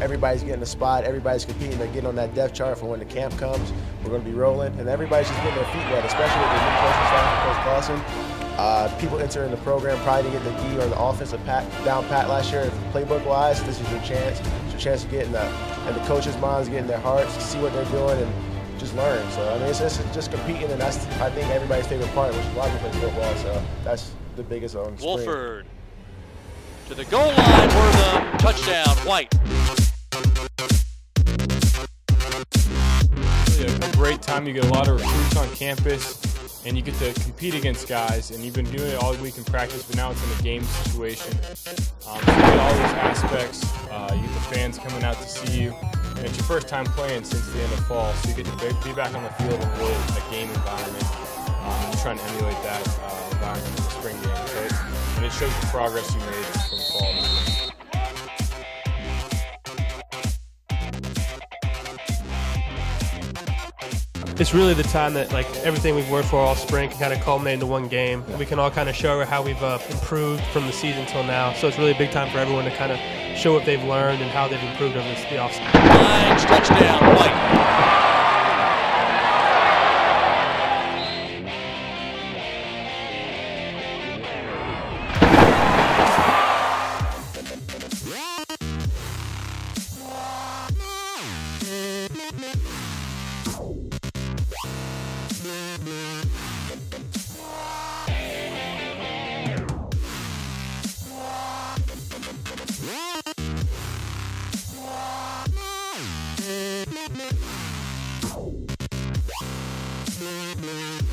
everybody's getting a spot, everybody's competing, they're getting on that depth chart for when the camp comes. We're going to be rolling, and everybody's just getting their feet wet, especially with the new coaching staff Coach Clawson. Uh, people entering the program probably didn't get the D or the offensive pat, down pat last year. Playbook-wise, this is your chance. It's your chance to get in the, and the coaches' minds, get in their hearts, see what they're doing, and just learn. So I mean, it's just, just competing, and that's I think everybody's favorite part, which is why we play football. So that's the biggest on spring. Wolford to the goal line for the touchdown. White. Great time. You get a lot of recruits on campus, and you get to compete against guys. And you've been doing it all week in practice, but now it's in a game situation. Um, so you get all those aspects. Uh, you get the fans coming out to see you. And it's your first time playing since the end of fall, so you get to be back on the field in really a game environment. Um, just trying to emulate that uh, environment in the spring game. Right? And it shows the progress you made from fall to spring. It's really the time that like everything we've worked for all spring can kind of culminate into one game. We can all kind of show how we've uh, improved from the season till now. So it's really a big time for everyone to kind of show what they've learned and how they've improved over this, the offseason. Lions touchdown. White. Yeah.